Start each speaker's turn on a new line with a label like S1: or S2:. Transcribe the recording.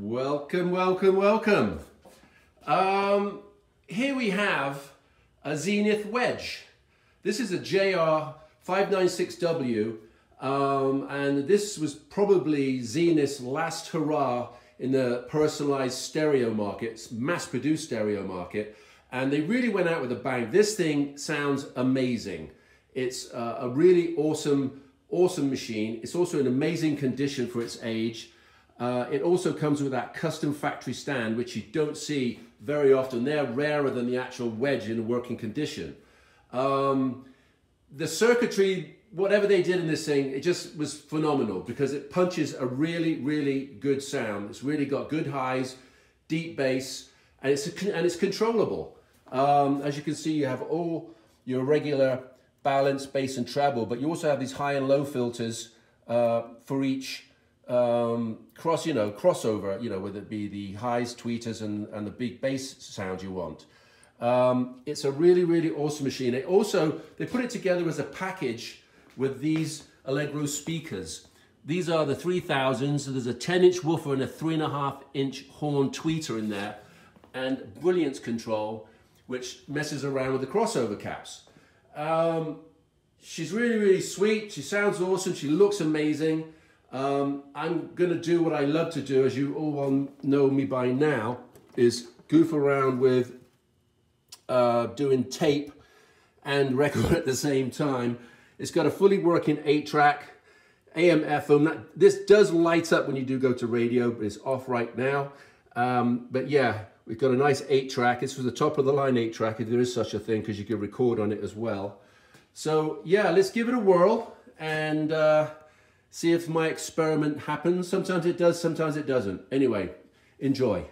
S1: Welcome, welcome, welcome. Um, here we have a Zenith wedge. This is a JR 596W um, and this was probably Zenith's last hurrah in the personalized stereo market, mass-produced stereo market, and they really went out with a bang. This thing sounds amazing. It's uh, a really awesome, awesome machine. It's also in amazing condition for its age. Uh, it also comes with that custom factory stand, which you don't see very often. They're rarer than the actual wedge in working condition. Um, the circuitry, whatever they did in this thing, it just was phenomenal because it punches a really, really good sound. It's really got good highs, deep bass, and it's, and it's controllable. Um, as you can see, you have all your regular balance, bass, and treble, but you also have these high and low filters uh, for each um, cross, you know, crossover, you know, whether it be the highs, tweeters, and, and the big bass sound you want. Um, it's a really, really awesome machine. It also, they put it together as a package with these Allegro speakers. These are the 3000s. So there's a 10 inch woofer and a three and a half inch horn tweeter in there and brilliance control, which messes around with the crossover caps. Um, she's really, really sweet. She sounds awesome. She looks amazing. Um, I'm going to do what I love to do, as you all know me by now, is goof around with uh, doing tape and record at the same time. It's got a fully working 8-track, AM, FM. This does light up when you do go to radio, but it's off right now. Um, but yeah, we've got a nice 8-track. This was the top of the line 8-track, if there is such a thing, because you can record on it as well. So yeah, let's give it a whirl and... Uh, see if my experiment happens. Sometimes it does, sometimes it doesn't. Anyway, enjoy.